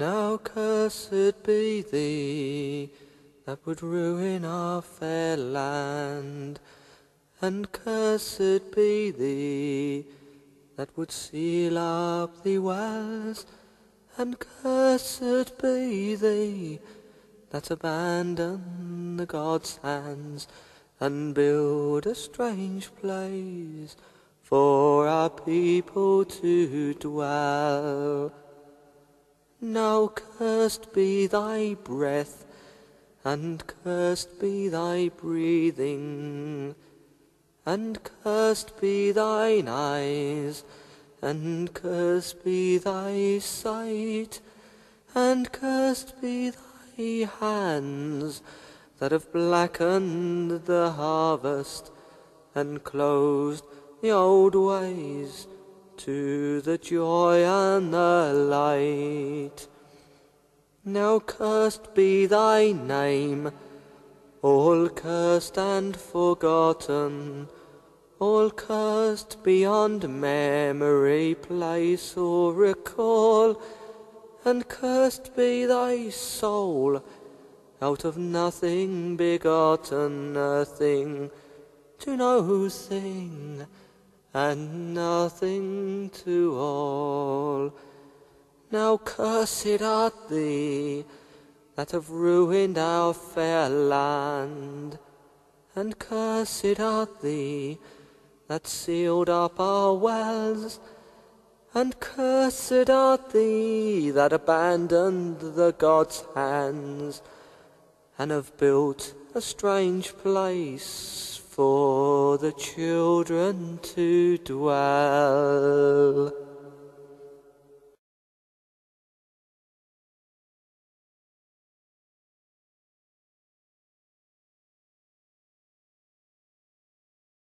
Now cursed be thee that would ruin our fair land, and cursed be thee that would seal up the wells, and cursed be thee that abandon the God's hands and build a strange place for our people to dwell. Now cursed be thy breath, and cursed be thy breathing, and cursed be thine eyes, and cursed be thy sight, and cursed be thy hands that have blackened the harvest and closed the old ways to the joy and the light. Now cursed be thy name, all cursed and forgotten, all cursed beyond memory, place, or recall, and cursed be thy soul, out of nothing begotten a thing, to no thing and nothing to all. Now cursed art thee that have ruined our fair land, and cursed art thee that sealed up our wells, and cursed art thee that abandoned the God's hands, and have built a strange place for the children to dwell.